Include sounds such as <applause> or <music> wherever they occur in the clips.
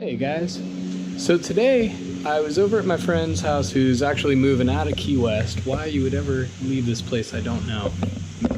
Hey guys. So today I was over at my friend's house who's actually moving out of Key West. Why you would ever leave this place, I don't know.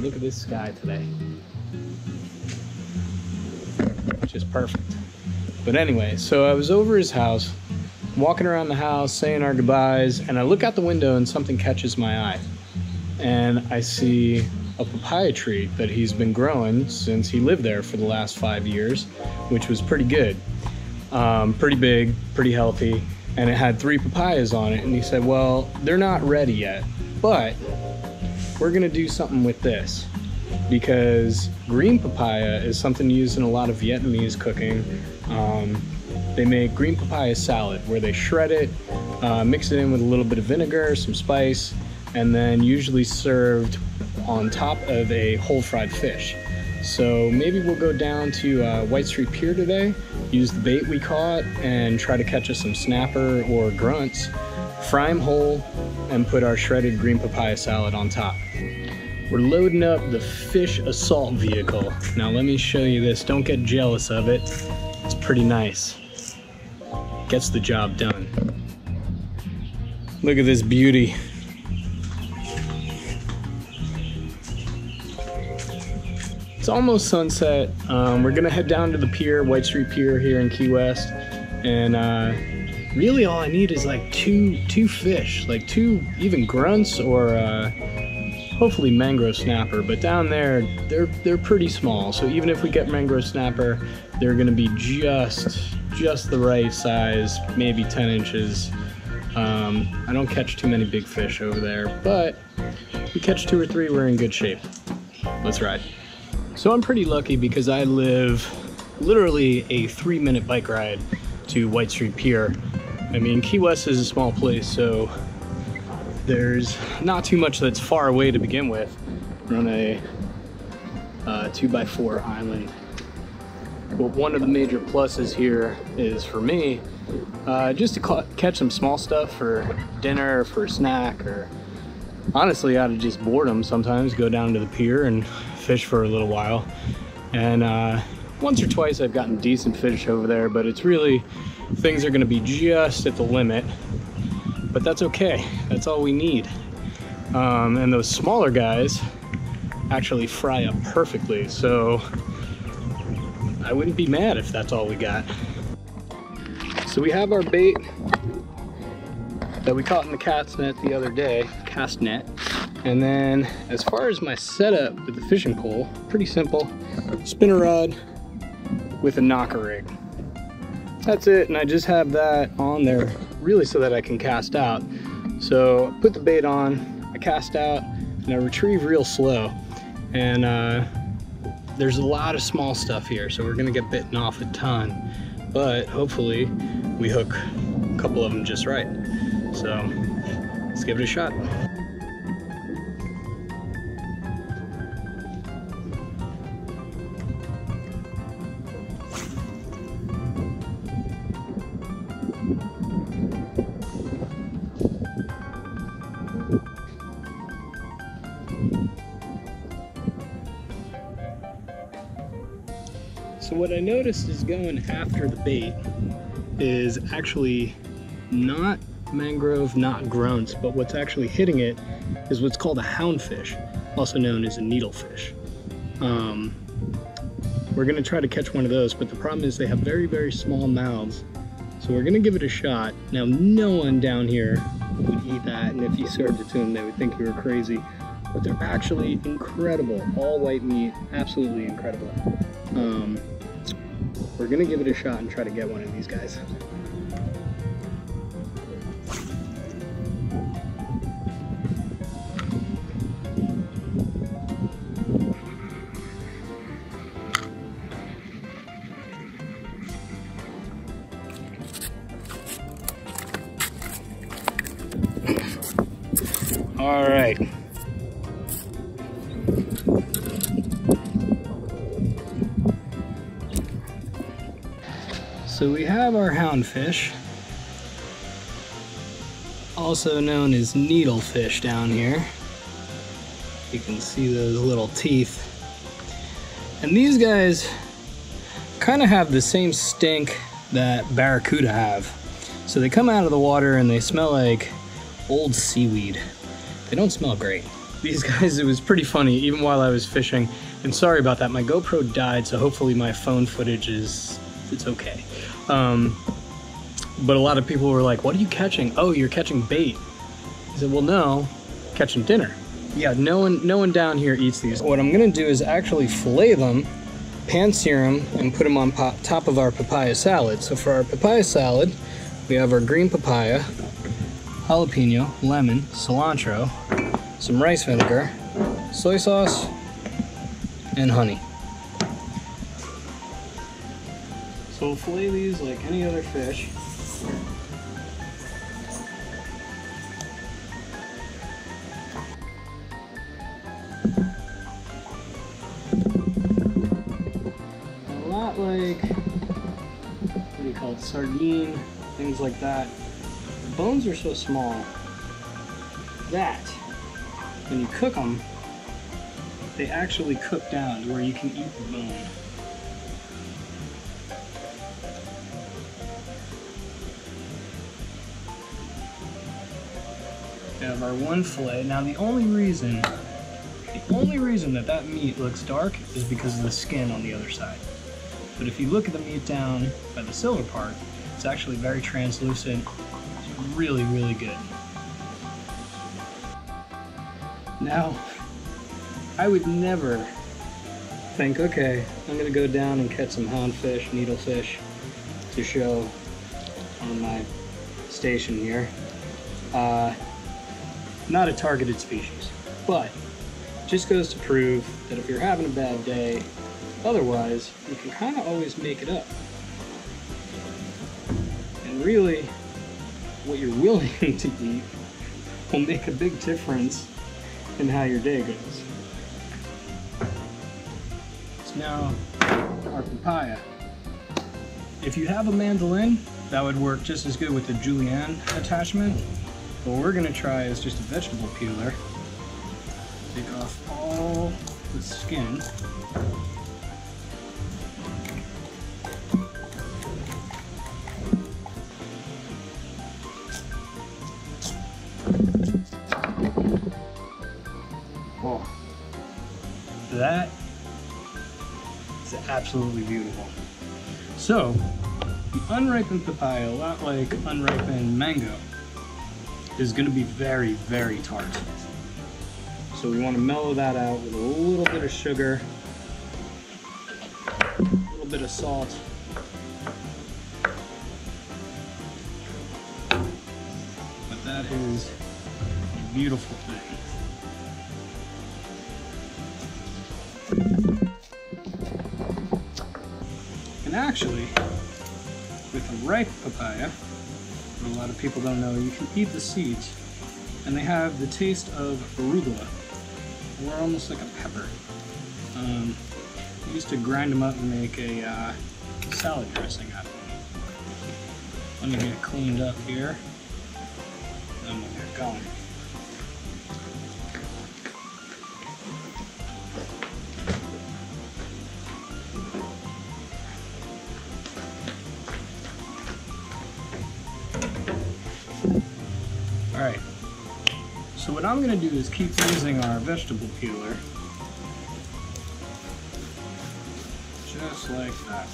Look at this sky today. Just perfect. But anyway, so I was over his house, walking around the house, saying our goodbyes, and I look out the window and something catches my eye. And I see a papaya tree that he's been growing since he lived there for the last five years, which was pretty good um, pretty big, pretty healthy, and it had three papayas on it. And he said, Well, they're not ready yet, but we're gonna do something with this because green papaya is something used in a lot of Vietnamese cooking. Um, they make green papaya salad where they shred it, uh, mix it in with a little bit of vinegar, some spice, and then usually served on top of a whole fried fish. So maybe we'll go down to uh, White Street Pier today, use the bait we caught, and try to catch us some snapper or grunts, fry them whole, and put our shredded green papaya salad on top. We're loading up the fish assault vehicle. Now let me show you this. Don't get jealous of it. It's pretty nice. Gets the job done. Look at this beauty. Almost sunset. Um, we're gonna head down to the pier, White Street Pier here in Key West, and uh, really all I need is like two two fish, like two even grunts or uh, hopefully mangrove snapper. But down there, they're they're pretty small. So even if we get mangrove snapper, they're gonna be just just the right size, maybe 10 inches. Um, I don't catch too many big fish over there, but if we catch two or three, we're in good shape. Let's ride. So I'm pretty lucky because I live literally a three minute bike ride to White Street Pier. I mean, Key West is a small place, so there's not too much that's far away to begin with. We're on a uh, two by four island. But one of the major pluses here is for me, uh, just to catch some small stuff for dinner, for a snack, or honestly out of just boredom sometimes go down to the pier and fish for a little while. And uh, once or twice I've gotten decent fish over there, but it's really, things are gonna be just at the limit. But that's okay, that's all we need. Um, and those smaller guys actually fry up perfectly, so I wouldn't be mad if that's all we got. So we have our bait that we caught in the cat's net the other day, cast net. And then as far as my setup with the fishing pole, pretty simple. Spinner rod with a knocker rig. That's it, and I just have that on there really so that I can cast out. So put the bait on, I cast out, and I retrieve real slow. And uh, there's a lot of small stuff here, so we're gonna get bitten off a ton. But hopefully we hook a couple of them just right. So let's give it a shot. I noticed is going after the bait is actually not mangrove, not grunts, but what's actually hitting it is what's called a houndfish, also known as a needlefish. Um, we're gonna try to catch one of those, but the problem is they have very, very small mouths. So we're gonna give it a shot. Now, no one down here would eat that, and if you served it to them, they would think you were crazy. But they're actually incredible. All white meat, absolutely incredible. Um, we're gonna give it a shot and try to get one of these guys. All right. So we have our houndfish, also known as needlefish down here. You can see those little teeth. And these guys kind of have the same stink that barracuda have. So they come out of the water and they smell like old seaweed. They don't smell great. These <laughs> guys, it was pretty funny even while I was fishing. And sorry about that, my GoPro died, so hopefully my phone footage is, it's okay. Um, but a lot of people were like, what are you catching? Oh, you're catching bait. I said, well, no, catching dinner. Yeah, no one, no one down here eats these. What I'm gonna do is actually fillet them, pan sear them, and put them on top of our papaya salad. So for our papaya salad, we have our green papaya, jalapeno, lemon, cilantro, some rice vinegar, soy sauce, and honey. So fillet these like any other fish. A lot like, what do you call it, sardine, things like that. The bones are so small that when you cook them, they actually cook down to where you can eat the bone. Have our one fillet. Now the only reason, the only reason that that meat looks dark is because of the skin on the other side. But if you look at the meat down by the silver part, it's actually very translucent. Really, really good. Now, I would never think, okay, I'm gonna go down and catch some houndfish, needlefish to show on my station here. Uh, not a targeted species, but just goes to prove that if you're having a bad day, otherwise, you can kind of always make it up. And really, what you're willing <laughs> to eat will make a big difference in how your day goes. It's now our papaya. If you have a mandolin, that would work just as good with the julienne attachment. What we're gonna try is just a vegetable peeler. Take off all the skin. Oh, that is absolutely beautiful. So, the unripened papaya, a lot like unripened mango, is going to be very, very tart. So we want to mellow that out with a little bit of sugar, a little bit of salt, but that is a beautiful thing. And actually, with a ripe papaya, what a lot of people don't know, you can eat the seeds, and they have the taste of arugula, or almost like a pepper. Um, I used to grind them up and make a uh, salad dressing out of them. Let me get it cleaned up here, then we'll get going. So what I'm going to do is keep using our vegetable peeler. Just like that.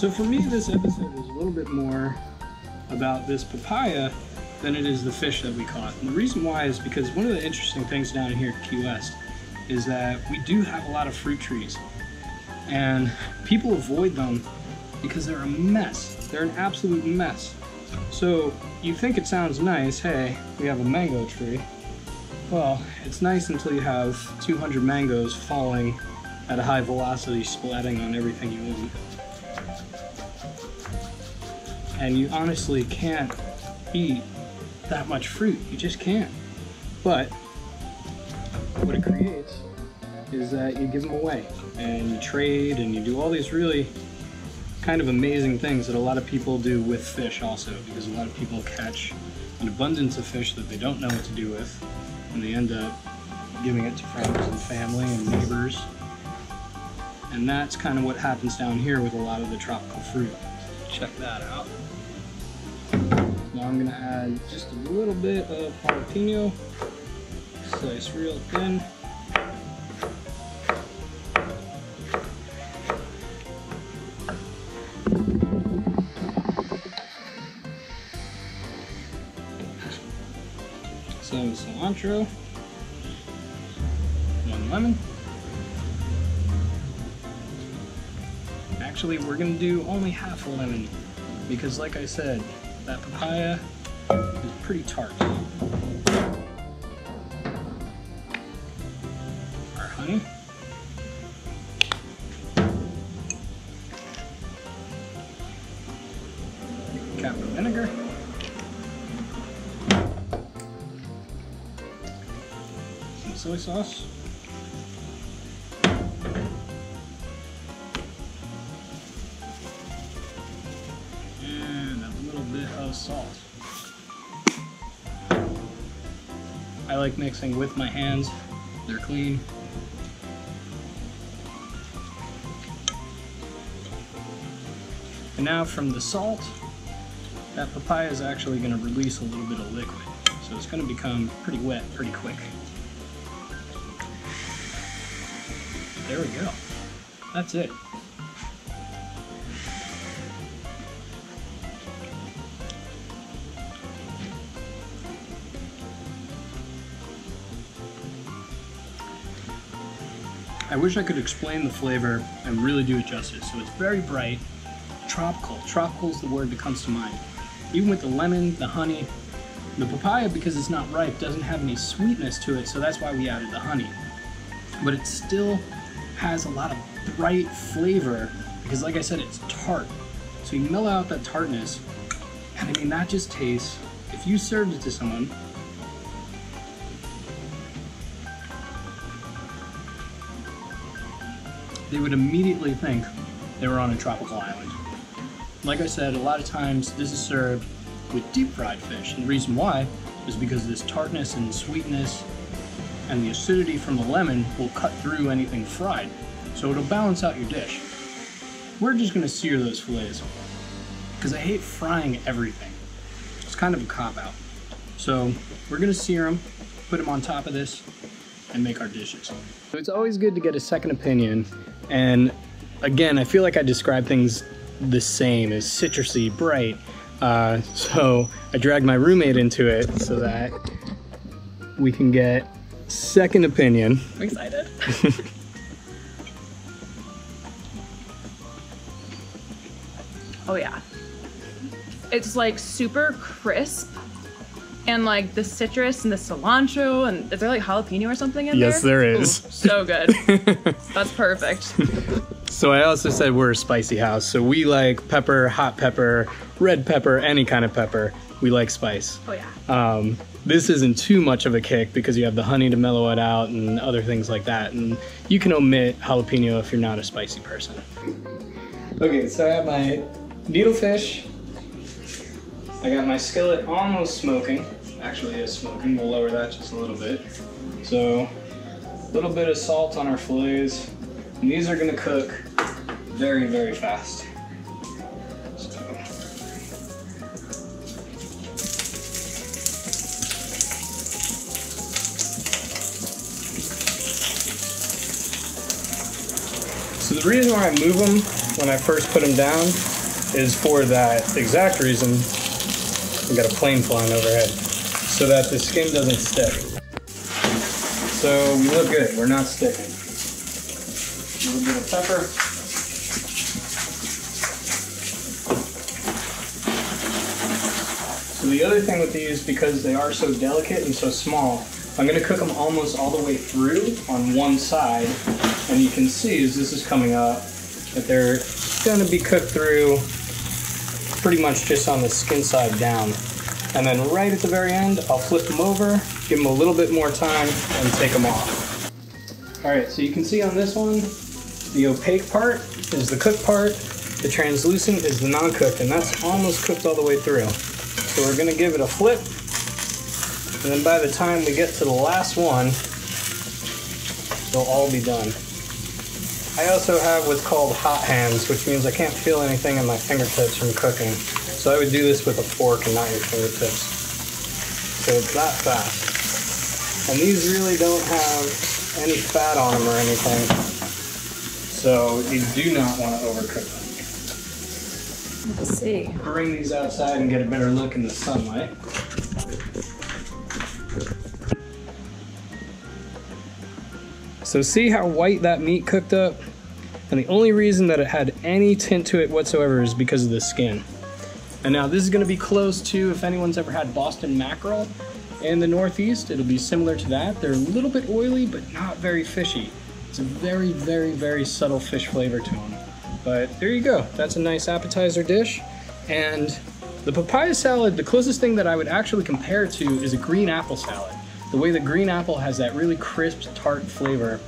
So for me, this episode is a little bit more about this papaya than it is the fish that we caught. And the reason why is because one of the interesting things down here at Key West is that we do have a lot of fruit trees. And people avoid them because they're a mess. They're an absolute mess. So you think it sounds nice, hey, we have a mango tree. Well, it's nice until you have 200 mangoes falling at a high velocity, splatting on everything you own and you honestly can't eat that much fruit. You just can't. But what it creates is that you give them away and you trade and you do all these really kind of amazing things that a lot of people do with fish also because a lot of people catch an abundance of fish that they don't know what to do with and they end up giving it to friends and family and neighbors and that's kind of what happens down here with a lot of the tropical fruit check that out now I'm gonna add just a little bit of jalapeno. Slice real thin. Some cilantro, one lemon. Actually, we're gonna do only half a lemon because like I said, that papaya is pretty tart. Our honey. Cap of vinegar. Some soy sauce. Like mixing with my hands. They're clean. And now from the salt, that papaya is actually going to release a little bit of liquid. So it's going to become pretty wet pretty quick. There we go. That's it. I wish I could explain the flavor and really do it justice. So it's very bright, tropical. Tropical is the word that comes to mind. Even with the lemon, the honey, the papaya, because it's not ripe, doesn't have any sweetness to it, so that's why we added the honey. But it still has a lot of bright flavor because, like I said, it's tart. So you mellow out that tartness, and I mean, that just tastes, if you served it to someone, they would immediately think they were on a tropical island. Like I said, a lot of times this is served with deep fried fish, and the reason why is because this tartness and sweetness and the acidity from the lemon will cut through anything fried, so it'll balance out your dish. We're just gonna sear those fillets, because I hate frying everything. It's kind of a cop-out. So we're gonna sear them, put them on top of this, and make our dishes. So it's always good to get a second opinion, and again, I feel like I describe things the same as citrusy, bright. Uh, so I dragged my roommate into it so that we can get second opinion. I'm excited. <laughs> oh yeah. It's like super crisp and like the citrus and the cilantro and is there like jalapeno or something in Yes, there? there Ooh, so good. <laughs> That's perfect. So I also said we're a spicy house, so we like pepper, hot pepper, red pepper, any kind of pepper. We like spice. Oh yeah. Um, this isn't too much of a kick because you have the honey to mellow it out and other things like that. And you can omit jalapeno if you're not a spicy person. Okay, so I have my needlefish. I got my skillet almost smoking. Actually, is smoking. We'll lower that just a little bit. So, a little bit of salt on our fillets. And these are gonna cook very, very fast. So, the reason why I move them when I first put them down is for that exact reason. We got a plane flying overhead, so that the skin doesn't stick. So we look good. We're not sticking. A little bit of pepper. So the other thing with these, because they are so delicate and so small, I'm gonna cook them almost all the way through on one side. And you can see as this is coming up that they're gonna be cooked through pretty much just on the skin side down. And then right at the very end, I'll flip them over, give them a little bit more time, and take them off. All right, so you can see on this one, the opaque part is the cooked part, the translucent is the non-cooked, and that's almost cooked all the way through. So we're gonna give it a flip, and then by the time we get to the last one, they'll all be done. I also have what's called hot hands, which means I can't feel anything in my fingertips from cooking. So I would do this with a fork and not your fingertips. So it's that fast. And these really don't have any fat on them or anything. So you do not want to overcook them. Let's see. Bring these outside and get a better look in the sunlight. So see how white that meat cooked up? And the only reason that it had any tint to it whatsoever is because of the skin. And now this is gonna be close to, if anyone's ever had Boston mackerel in the Northeast, it'll be similar to that. They're a little bit oily, but not very fishy. It's a very, very, very subtle fish flavor to them. But there you go, that's a nice appetizer dish. And the papaya salad, the closest thing that I would actually compare it to is a green apple salad. The way the green apple has that really crisp, tart flavor,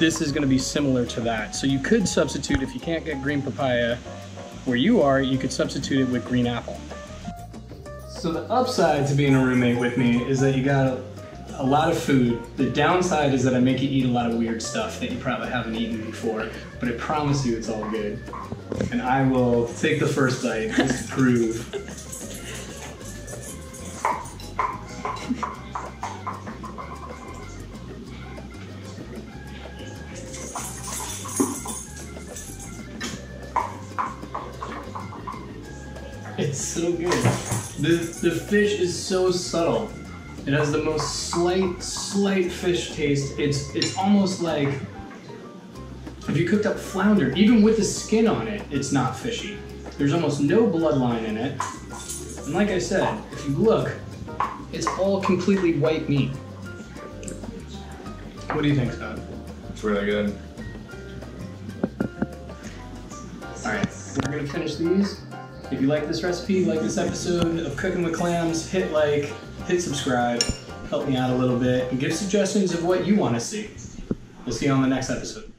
this is gonna be similar to that. So you could substitute, if you can't get green papaya where you are, you could substitute it with green apple. So the upside to being a roommate with me is that you got a, lot of food. The downside is that I make you eat a lot of weird stuff that you probably haven't eaten before, but I promise you it's all good. And I will take the first bite just to prove so good. The, the fish is so subtle. It has the most slight, slight fish taste. It's it's almost like if you cooked up flounder, even with the skin on it, it's not fishy. There's almost no bloodline in it. And like I said, if you look, it's all completely white meat. What do you think, Scott? It's really good. Alright, we're gonna finish these. If you like this recipe, like this episode of Cooking with Clams, hit like, hit subscribe, help me out a little bit, and give suggestions of what you want to see. We'll see you on the next episode.